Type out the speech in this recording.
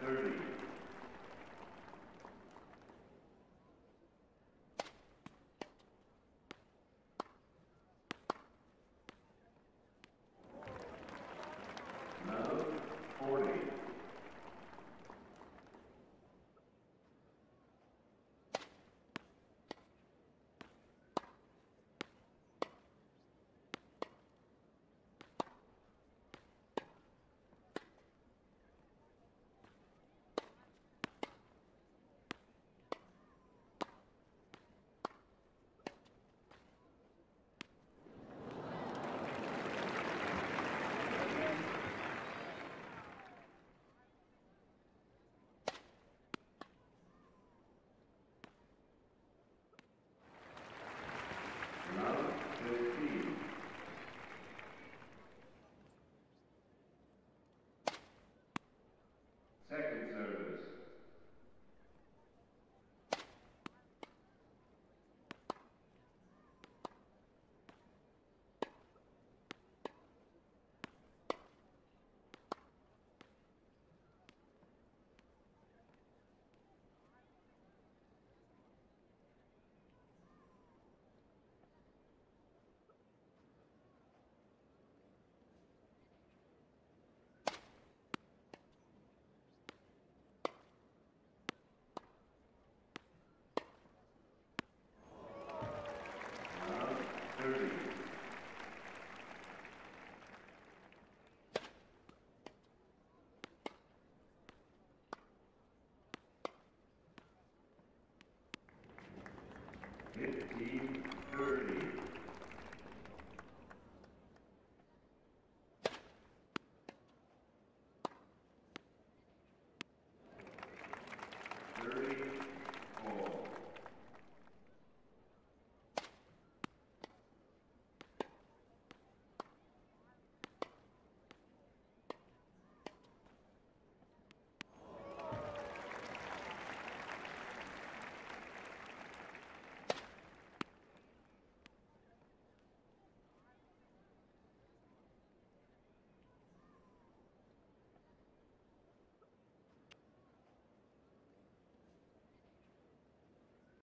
30. Second 30. Fifteen thirty. Thirty